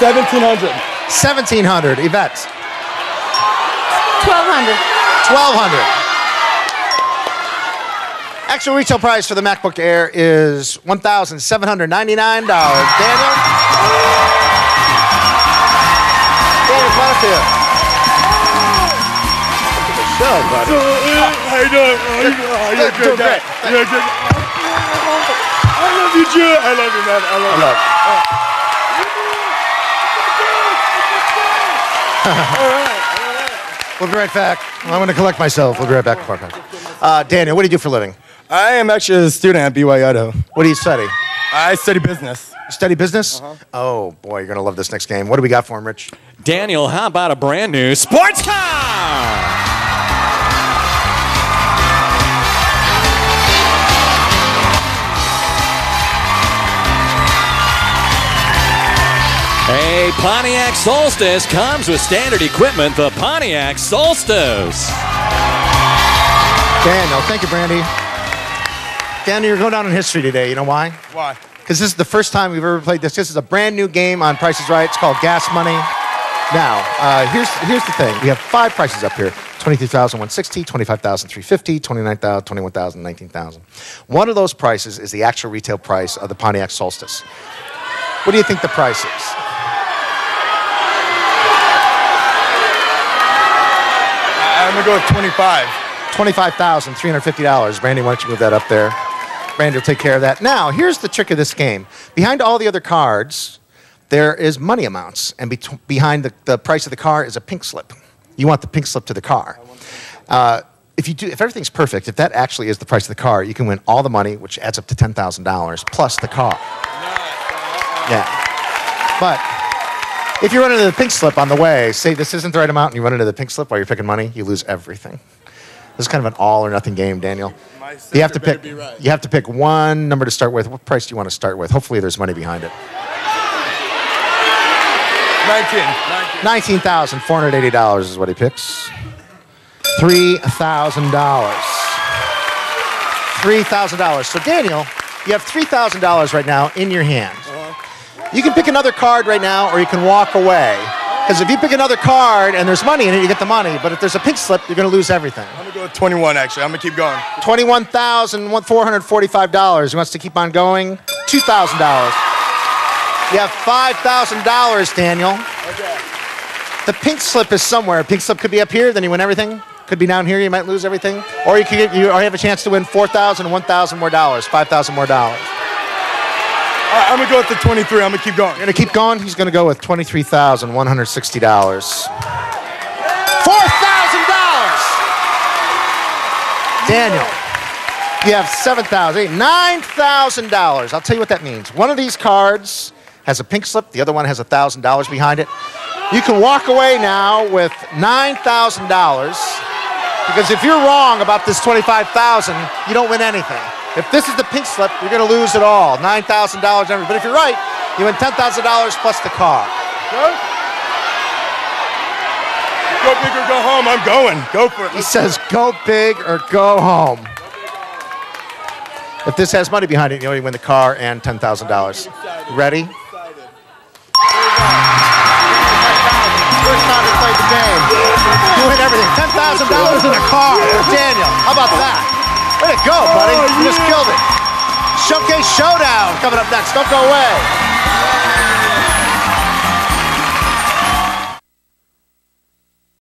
1700. 1700 Yvette. 1200. 1200 Actual retail price for the MacBook Air is $1,799. Daniel? Daniel, come on up here. Look at the show, buddy. How you doing? How you doing? How you Doing good guy? great. You're good. I love you, Drew. I love you, man. I love you. Look. We'll be right back. I'm going to collect myself. We'll be right back. Uh, Daniel, what do you do for a living? I am actually a student at BYU Idaho. What do you study? I study business. You study business? Oh, boy, you're going to love this next game. What do we got for him, Rich? Daniel, how about a brand new sports car? A Pontiac Solstice comes with standard equipment, the Pontiac Solstice. Daniel, thank you, Brandi. Daniel, you're going down in history today. You know why? Why? Because this is the first time we've ever played this. This is a brand new game on Price is Right. It's called Gas Money. Now, uh, here's, here's the thing. We have five prices up here. 23,160, 25,350, 29,000, 21,000, 19,000. One of those prices is the actual retail price of the Pontiac Solstice. What do you think the price is? I'm gonna go with 25. $25,350. Brandi, why don't you move that up there? Brandi will take care of that. Now, here's the trick of this game. Behind all the other cards, there is money amounts, and bet- behind the, the price of the car is a pink slip. You want the pink slip to the car. Uh, if you do, if everything's perfect, if that actually is the price of the car, you can win all the money, which adds up to ten thousand dollars plus the car. Yeah, but if you run into the pink slip on the way, say this isn't the right amount, and you run into the pink slip while you're picking money, you lose everything. This is kind of an all or nothing game, Daniel. You have to pick. right. You have to pick one number to start with. What price do you want to start with? Hopefully, there's money behind it. 19. 19. Nineteen thousand four hundred eighty dollars is what he picks. Three thousand dollars. Three thousand dollars. So Daniel, you have three thousand dollars right now in your hand. You can pick another card right now, or you can walk away. Because if you pick another card and there's money in it, you get the money. But if there's a pink slip, you're going to lose everything. I'm gonna go with 21. Actually, I'm keep going. Twenty-one thousand four hundred forty-five dollars. He wants to keep on going. Two thousand dollars. You have five thousand dollars, Daniel. Okay. The pink slip is somewhere. Pink slip could be up here, then you win everything. Could be down here, you might lose everything. Or you could get, you or you have a chance to win four thousand, one thousand more dollars, five thousand more dollars. I'm gonna go with the 23. I'm gonna keep going. You're gonna keep going. He's gonna go with twenty-three thousand one hundred sixty dollars. Four thousand dollars. Daniel, you have seven thousand, nine thousand dollars. I'll tell you what that means. One of these cards has a pink slip. The other one has thousand dollars behind it. You can walk away now with nine thousand dollars. Because if you're wrong about this twenty-five thousand, you don't win anything. If this is the pink slip, you're going to lose it all. Nine thousand dollars every. But if you're right, you win ten thousand dollars plus the car. Go. Go big or go home. I'm going. Go for it. He says, "Go big or go home." If this has money behind it, you know you win the car and ten thousand dollars. Ready? First time we played the game. You win everything. Ten thousand dollars in a car. Daniel, Showcase Showdown coming up next. Don't go away.